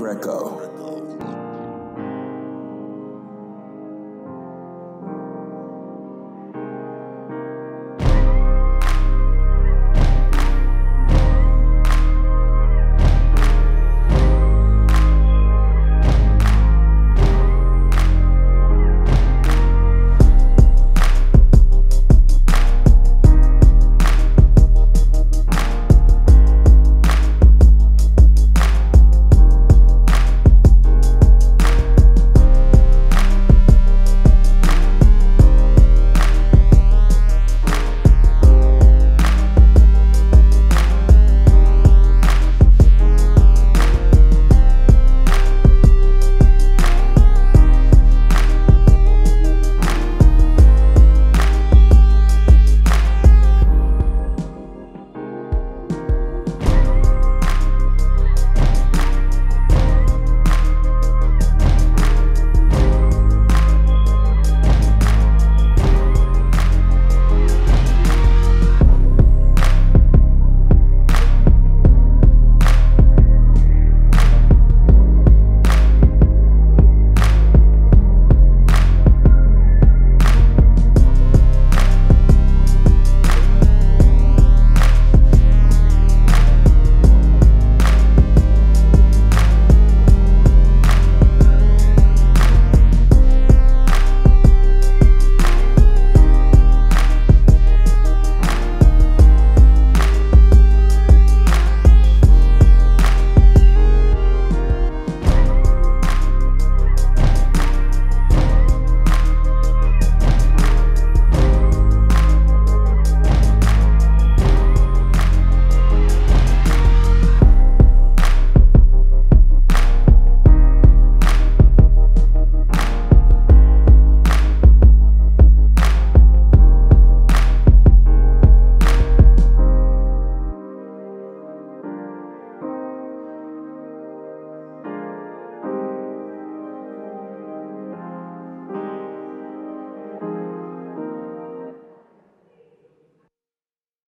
Greco.